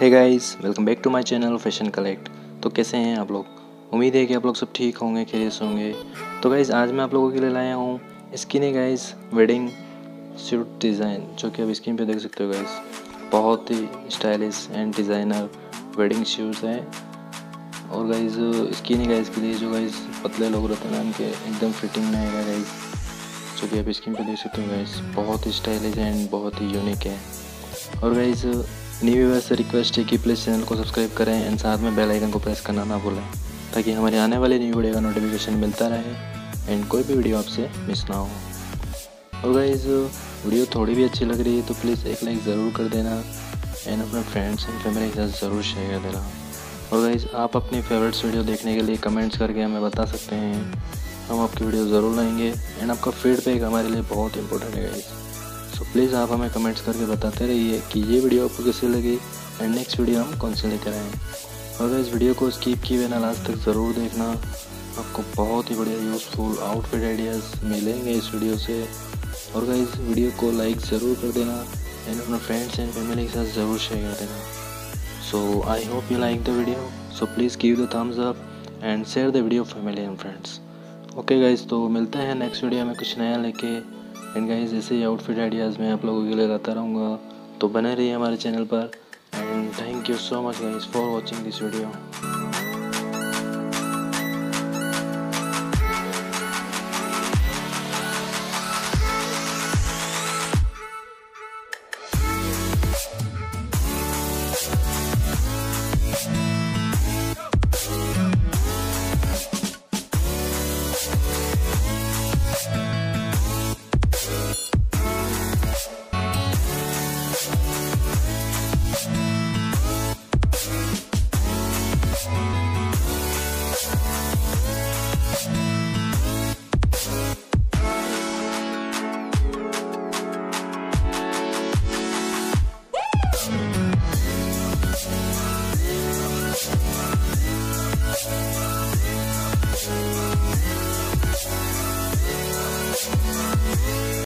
Hey guys welcome back to my channel fashion collect तो कैसे हैं आप लोग? उम्मीद है कि आप लोग सब ठीक होंगे खेस होंगे। तो गाइस आज मैं आप लोगों के लिए लाया हूँ skinny guys wedding suit design जो कि आप स्क्रीन पे देख सकते हो गाइस बहुत ही stylish and designer wedding shoes हैं। और गाइस स्किनी गाइस के लिए जो गाइज़ पतले लोग रहते हैं उनके एकदम फिटिंग में आएगा गाइज़ जो कि आप स्क्रीन पे देख सकते हो गाइज़ बहुत ही स्टाइलिश एंड बहुत ही यूनिक है। और गाइस न्यू व्यूवर से रिक्वेस्ट है कि प्लीज़ चैनल को सब्सक्राइब करें एंड साथ में बेल आइकन को प्रेस करना ना भूलें, ताकि हमारे आने वाले न्यू वीडियो का नोटिफिकेशन मिलता रहे एंड कोई भी वीडियो आपसे मिस ना हो। और गाइज़ वीडियो थोड़ी भी अच्छी लग रही है तो प्लीज़ एक लाइक ज़रूर कर देना एंड अपने फ्रेंड्स एंड फैमिली के साथ ज़रूर शेयर कर देना। और गाइज़ आप अपनी फेवरेट्स वीडियो देखने के लिए कमेंट्स करके हमें बता सकते हैं। हम आपकी वीडियो ज़रूर लाएँगे एंड आपका फीडबैक हमारे लिए बहुत इंपॉर्टेंट है गाइज़ सो प्लीज़ आप हमें कमेंट्स करके बताते रहिए कि ये वीडियो आपको कैसी लगी एंड नेक्स्ट वीडियो हम कौन से लेकर आएँ और इस वीडियो को स्किप किए बिना लास्ट तक ज़रूर देखना। आपको बहुत ही बढ़िया यूज़फुल आउटफिट आइडियाज़ मिलेंगे इस वीडियो से। और इस वीडियो को लाइक ज़रूर कर देना एंड अपने फ्रेंड्स एंड फैमिली के साथ ज़रूर शेयर कर देना। So I hope you like the video so please give the thumbs up and share the video family and friends okay guys तो मिलते हैं नेक्स्ट वीडियो में कुछ नया लेके। एंड गाइज़ ऐसे ही आउटफिट आइडियाज़ मैं आप लोगों के लिए लाता रहूँगा। तो बने रहिए हमारे चैनल पर। And thank you so much guys for watching this video